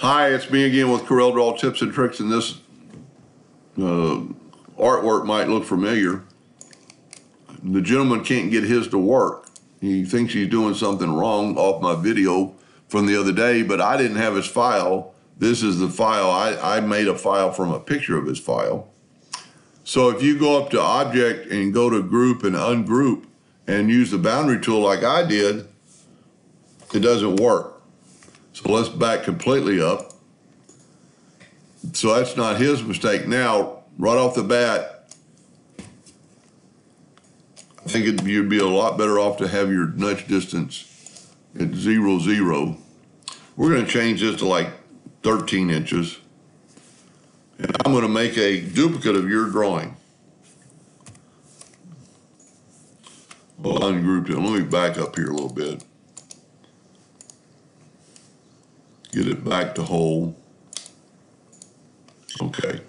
Hi, it's me again with Corel Draw Tips and Tricks, and this uh, artwork might look familiar. The gentleman can't get his to work. He thinks he's doing something wrong off my video from the other day, but I didn't have his file. This is the file. I, I made a file from a picture of his file. So if you go up to Object and go to Group and Ungroup and use the boundary tool like I did, it doesn't work. So let's back completely up. So that's not his mistake. Now, right off the bat, I think it, you'd be a lot better off to have your nudge distance at zero, zero. We're gonna change this to like 13 inches. And I'm gonna make a duplicate of your drawing. Well, ungrouped it. Let me back up here a little bit. Get it back to whole. Okay.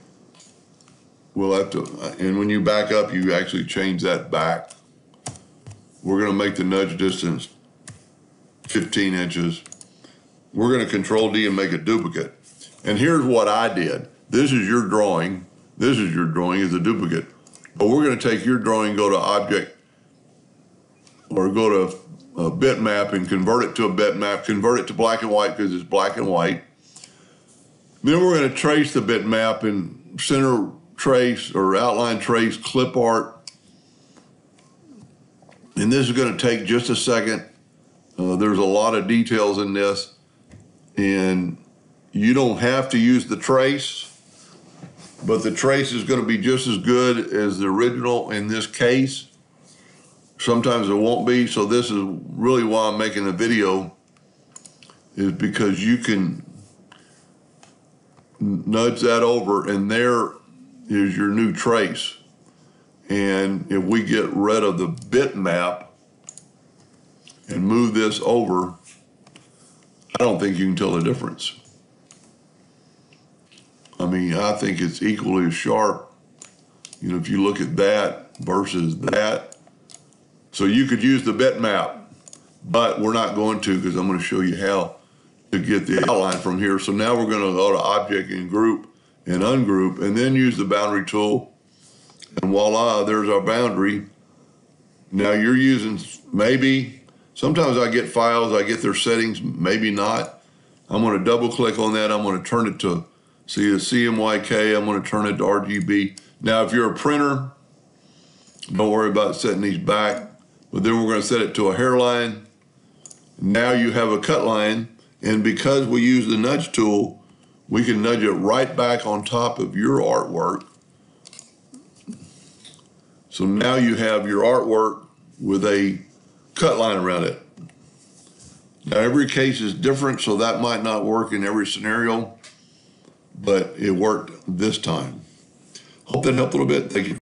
We'll have to, and when you back up, you actually change that back. We're gonna make the nudge distance 15 inches. We're gonna control D and make a duplicate. And here's what I did. This is your drawing. This is your drawing is a duplicate. But we're gonna take your drawing, go to object, or go to a bitmap and convert it to a bitmap, convert it to black and white because it's black and white. Then we're going to trace the bitmap and center trace or outline trace clip art. And this is going to take just a second. Uh, there's a lot of details in this. And you don't have to use the trace, but the trace is going to be just as good as the original in this case. Sometimes it won't be. So this is really why I'm making a video is because you can nudge that over and there is your new trace. And if we get rid of the bitmap and move this over, I don't think you can tell the difference. I mean, I think it's equally as sharp. You know, if you look at that versus that, so you could use the bitmap, but we're not going to because I'm going to show you how to get the outline from here. So now we're going to go to object and group and ungroup and then use the boundary tool. And voila, there's our boundary. Now you're using maybe, sometimes I get files, I get their settings, maybe not. I'm going to double click on that. I'm going to turn it to, see the CMYK. I'm going to turn it to RGB. Now, if you're a printer, don't worry about setting these back but then we're going to set it to a hairline. Now you have a cut line, and because we use the nudge tool, we can nudge it right back on top of your artwork. So now you have your artwork with a cut line around it. Now every case is different, so that might not work in every scenario, but it worked this time. Hope that helped a little bit. Thank you.